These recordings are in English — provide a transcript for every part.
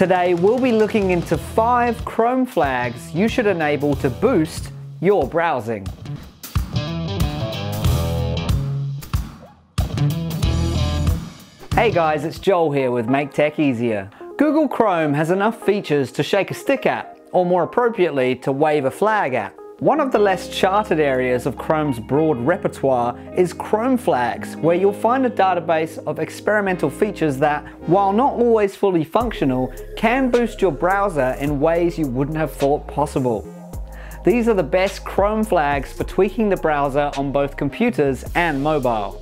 Today we'll be looking into 5 Chrome flags you should enable to boost your browsing. Hey guys, it's Joel here with Make Tech Easier. Google Chrome has enough features to shake a stick at, or more appropriately, to wave a flag at. One of the less charted areas of Chrome's broad repertoire is Chrome Flags, where you'll find a database of experimental features that, while not always fully functional, can boost your browser in ways you wouldn't have thought possible. These are the best Chrome flags for tweaking the browser on both computers and mobile.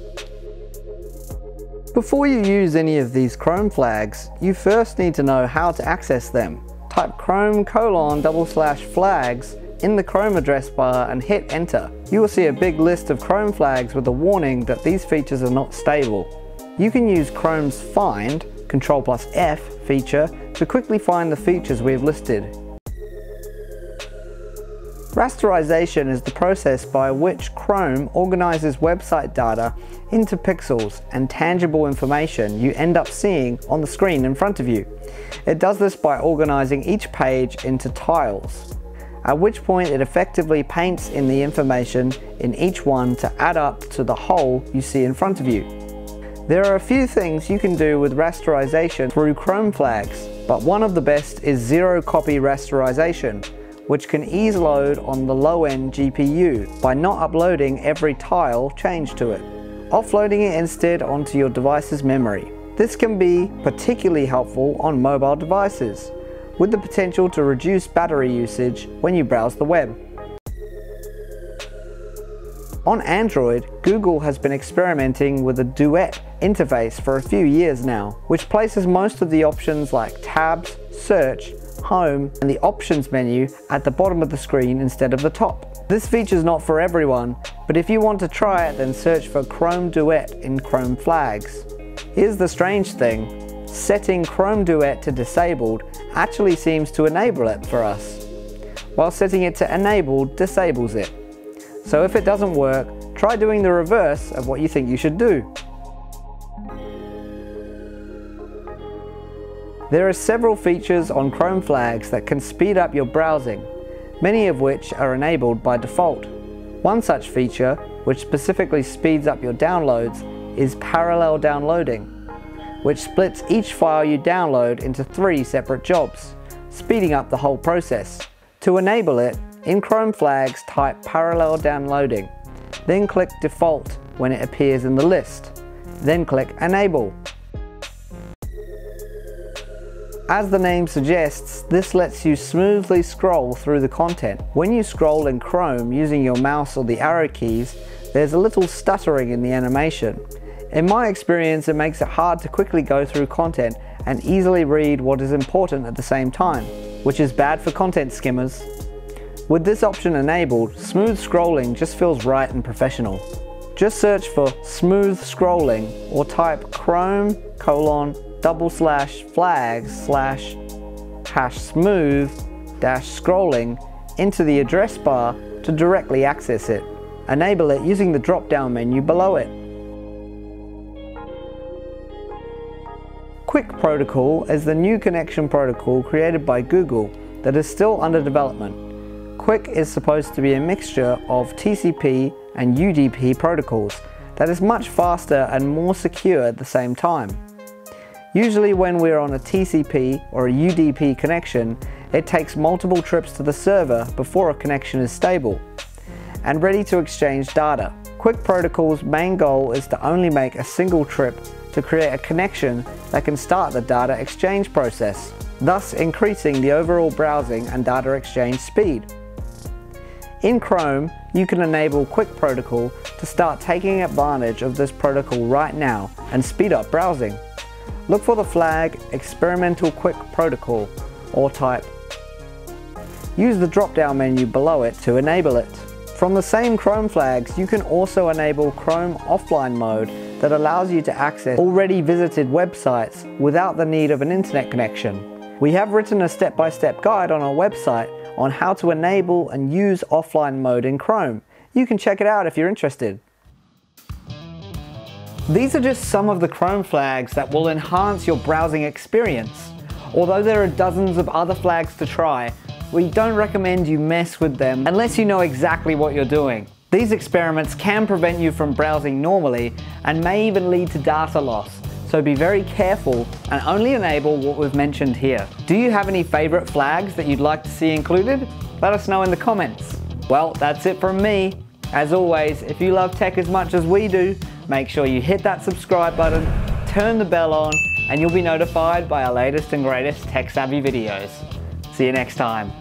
Before you use any of these Chrome flags, you first need to know how to access them. Type chrome colon double slash flags in the Chrome address bar and hit enter. You will see a big list of Chrome flags with a warning that these features are not stable. You can use Chrome's Find, Control plus F feature to quickly find the features we have listed. Rasterization is the process by which Chrome organizes website data into pixels and tangible information you end up seeing on the screen in front of you. It does this by organizing each page into tiles at which point it effectively paints in the information in each one to add up to the whole you see in front of you. There are a few things you can do with rasterization through Chrome flags, but one of the best is zero copy rasterization, which can ease load on the low-end GPU by not uploading every tile change to it, offloading it instead onto your device's memory. This can be particularly helpful on mobile devices, with the potential to reduce battery usage when you browse the web. On Android, Google has been experimenting with a Duet interface for a few years now, which places most of the options like tabs, search, home, and the options menu at the bottom of the screen instead of the top. This feature is not for everyone, but if you want to try it then search for Chrome Duet in Chrome Flags. Here's the strange thing, setting Chrome Duet to disabled actually seems to enable it for us, while setting it to enabled disables it. So if it doesn't work, try doing the reverse of what you think you should do. There are several features on Chrome flags that can speed up your browsing, many of which are enabled by default. One such feature, which specifically speeds up your downloads, is parallel downloading which splits each file you download into three separate jobs, speeding up the whole process. To enable it, in Chrome Flags type parallel downloading, then click default when it appears in the list, then click enable. As the name suggests, this lets you smoothly scroll through the content. When you scroll in Chrome using your mouse or the arrow keys, there's a little stuttering in the animation, in my experience, it makes it hard to quickly go through content and easily read what is important at the same time, which is bad for content skimmers. With this option enabled, smooth scrolling just feels right and professional. Just search for smooth scrolling or type chrome colon double slash flags slash hash smooth dash scrolling into the address bar to directly access it. Enable it using the drop down menu below it. QUIC protocol is the new connection protocol created by Google that is still under development. QUIC is supposed to be a mixture of TCP and UDP protocols that is much faster and more secure at the same time. Usually when we're on a TCP or a UDP connection, it takes multiple trips to the server before a connection is stable and ready to exchange data. QUIC protocol's main goal is to only make a single trip to create a connection that can start the data exchange process, thus increasing the overall browsing and data exchange speed. In Chrome, you can enable QUIC Protocol to start taking advantage of this protocol right now and speed up browsing. Look for the flag Experimental QUIC Protocol or type. Use the drop-down menu below it to enable it. From the same Chrome flags, you can also enable Chrome offline mode that allows you to access already visited websites without the need of an internet connection. We have written a step-by-step -step guide on our website on how to enable and use offline mode in Chrome. You can check it out if you're interested. These are just some of the Chrome flags that will enhance your browsing experience. Although there are dozens of other flags to try, we don't recommend you mess with them unless you know exactly what you're doing. These experiments can prevent you from browsing normally and may even lead to data loss, so be very careful and only enable what we've mentioned here. Do you have any favorite flags that you'd like to see included? Let us know in the comments. Well, that's it from me. As always, if you love tech as much as we do, make sure you hit that subscribe button, turn the bell on, and you'll be notified by our latest and greatest tech savvy videos. See you next time.